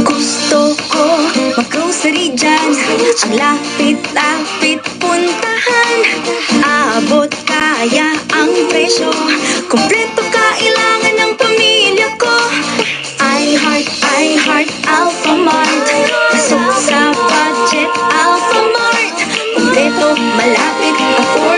Gusto ko mag-grocery dyan. Ang lapit-lapit puntahan. Abot kaya ang presyo. Kompleto kailangan ng pamilya ko. I heart, I heart Alpha Mart. Pasok sa budget Alpha Mart. Kompleto, malapit, affordable